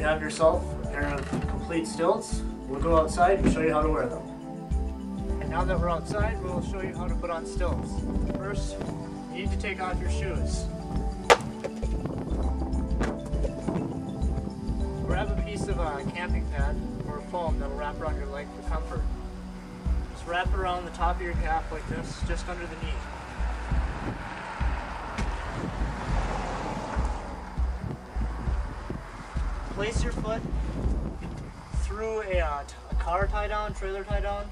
yourself a pair of complete stilts. We'll go outside and show you how to wear them. And now that we're outside, we'll show you how to put on stilts. First, you need to take off your shoes. Grab a piece of a camping pad or foam that'll wrap around your leg for comfort. Just wrap it around the top of your calf like this, just under the knee. Place your foot through a, uh, a car tie down, trailer tie down.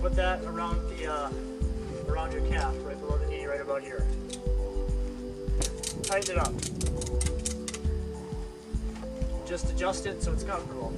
Put that around the uh, around your calf, right below the knee, right about here. Tighten it up. Just adjust it so it's comfortable.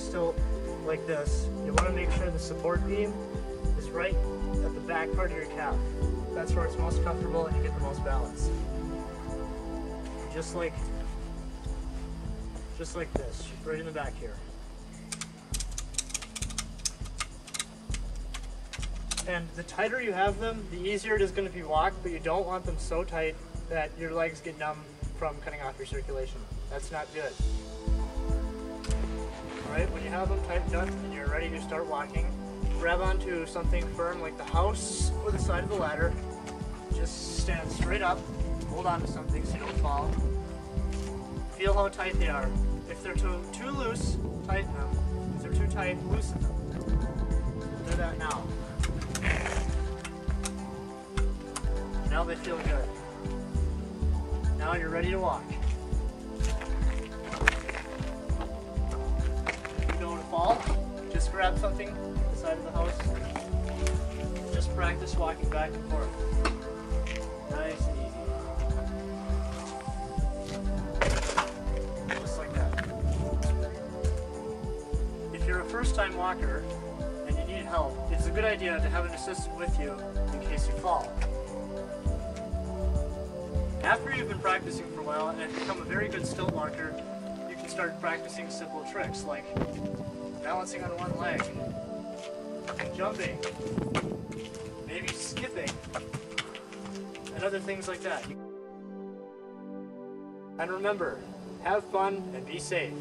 Stilt like this, you want to make sure the support beam is right at the back part of your calf. That's where it's most comfortable and you get the most balance. Just like, just like this, right in the back here. And the tighter you have them, the easier it is going to be walked, but you don't want them so tight that your legs get numb from cutting off your circulation. That's not good. Alright, when you have them tightened up and you're ready to start walking, grab onto something firm like the house or the side of the ladder. Just stand straight up, hold on to something so you don't fall. Feel how tight they are. If they're too, too loose, tighten them. If they're too tight, loosen them. Do that now. Now they feel good. Now you're ready to walk. Fall, just grab something on the side of the house. Just practice walking back and forth. Nice and easy. Just like that. If you're a first time walker and you need help, it's a good idea to have an assistant with you in case you fall. After you've been practicing for a while and become a very good stilt walker, start practicing simple tricks like balancing on one leg, jumping, maybe skipping, and other things like that. And remember, have fun and be safe.